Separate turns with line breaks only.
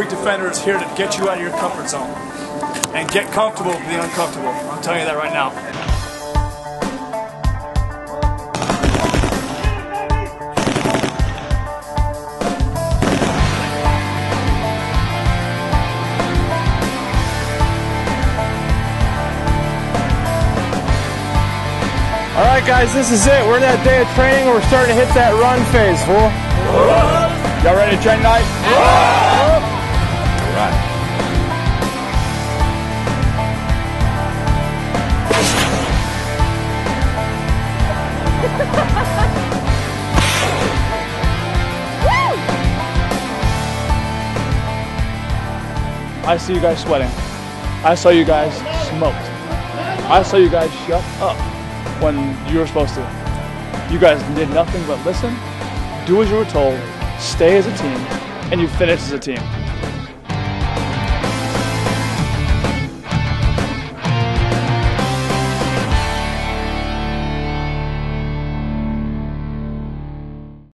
Creek Defender is here to get you out of your comfort zone and get comfortable with the uncomfortable. I'm telling you that right now.
All right, guys, this is it. We're in that day of training. We're starting to hit that run phase, fool. Y'all ready to train tonight? All I see you guys sweating. I saw you guys smoked. I saw you guys shut up when you were supposed to. You guys did nothing but listen, do as you were told, stay as a team, and you finished as a team.